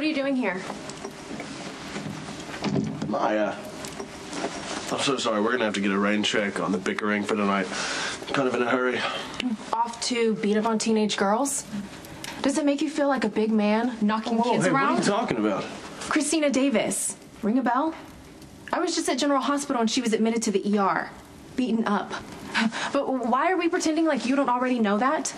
doing here? Maya. I'm so sorry. We're gonna have to get a rain check on the bickering for tonight. I'm Kind of in a hurry. Off to beat up on teenage girls? Does it make you feel like a big man knocking Whoa, kids hey, what are you talking about? Kristina Davis. Ring a bell? I was just at General Hospital and she was admitted to the ER. Beaten up. But why are we pretending like you don't already know that?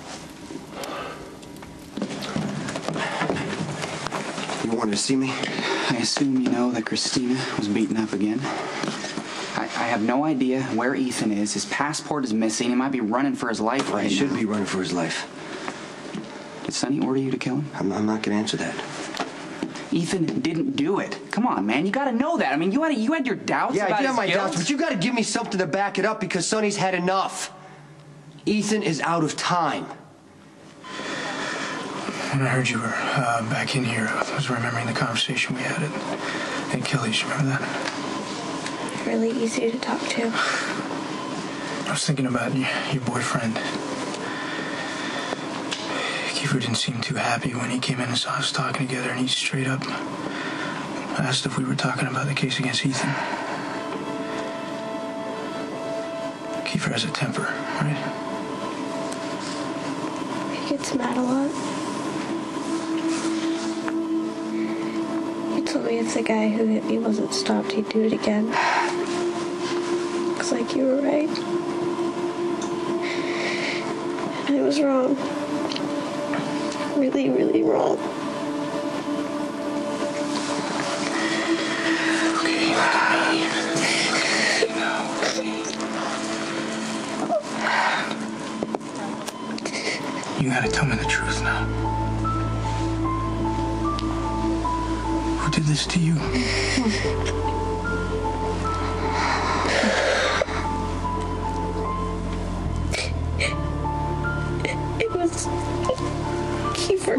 Wanted to see me? I assume you know that Kristina was beaten up again. I, I have no idea where Ethan is. His passport is missing. He might be running for his life right He should now. be running for his life. Did Sonny order you to kill him? I'm, I'm not going to answer that. Ethan didn't do it. Come on, man. You got to know that. I mean, you had you had your doubts Yeah, about I his have my guilt. doubts, but you got to give me something to back it up because Sonny's had enough. Ethan is out of time. When I heard you were uh, back in here, I was remembering the conversation we had at, at Kelly's. Remember that? Really easy to talk to. I was thinking about your, your boyfriend. Kiefer didn't seem too happy when he came in and saw us talking together, and he straight up asked if we were talking about the case against Ethan. Kiefer has a temper, right? He gets mad a lot. Me if the guy who hit me wasn't stopped, he'd do it again. Looks like you were right. I was wrong. Really, really wrong. You gotta tell me the truth now. Did this to you? It was Kiefer.